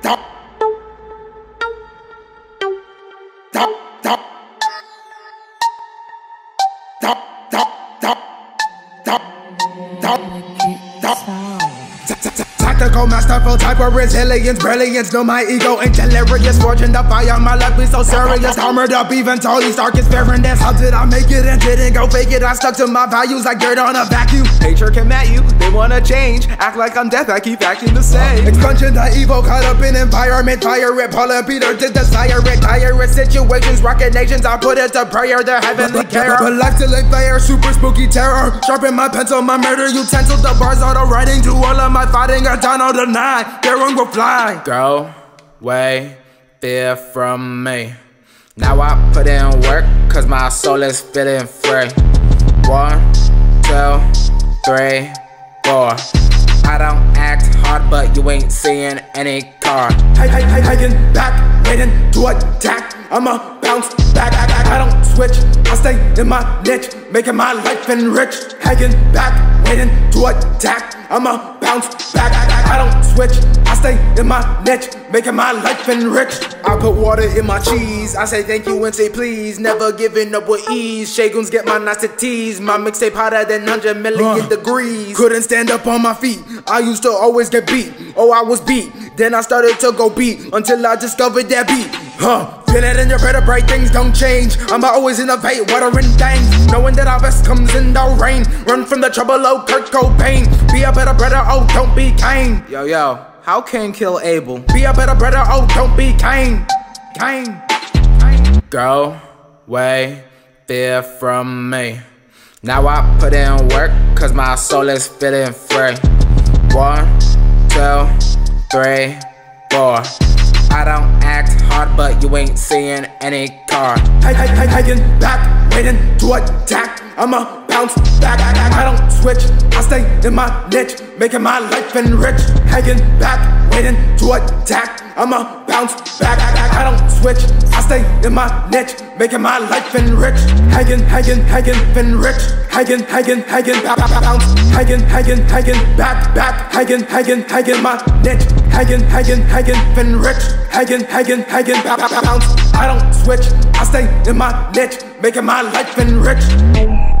Stop! Tactical, masterful type of resilience, brilliance. Know my ego ain't delirious. Fortune the fire, my life be so serious. Armored up, even Stark is fearing this. How did I make it and didn't go fake it? I stuck to my values like dirt on a vacuum. Nature can at you, they wanna change. Act like I'm death, I keep acting the same. Expunging the evil, caught up in environment. Fire it, Paul Peter did desire it. Dire situations, rocket nations. I put it to prayer, the heavenly care. But life still ain't fair, super spooky terror. Sharpen my pencil, my murder utensil. The bars auto writing do all of my fighting. I down on the nine, their one will fly. Go away, fear from me. Now I put in work, cause my soul is feeling free. One, two, three, four. I don't act hard, but you ain't seeing any car. Hey, hey, hey, hanging back, waiting to attack. I'ma bounce back, back. I don't switch. I stay in my niche, making my life enrich. Hanging back, waiting to attack. I'ma bounce back. I don't switch. I stay in my niche, making my life enriched. I put water in my cheese. I say thank you and say please. Never giving up with ease. Shaguns get my niceties. My mixtape hotter than 100 million uh, degrees. Couldn't stand up on my feet. I used to always get beat. Oh, I was beat. Then I started to go beat until I discovered that beat. Huh. Feel it in your better bright things don't change. I'ma always innovate, watering things. Knowing that our best comes in the rain. Run from the trouble, oh Kurt Cobain. Be a better brother, oh don't be Cain. Yo, yo, how Cain kill Abel? Be a better brother, oh don't be Cain. Cain. Go away, fear from me. Now I put in work, cause my soul is feeling free. One, two, three, four. I don't act you ain't seeing any car. Hey, hey, hey, hanging back, waiting to attack. I'ma bounce back. I don't switch. I stay in my niche, making my life enrich. Hanging back, waiting to attack. I'ma bounce back. I don't switch. I stay in my niche, making my life enrich. Hanging, hanging, enrich. Hanging, hanging, hanging, back, back, bounce. Hanging, hanging, hanging, back, back. Hanging, hanging, hanging, my niche. Hanging, hanging, enrich. Hanging, hanging, hanging, back, back, bounce. I don't switch. I stay in my niche, making my life enrich.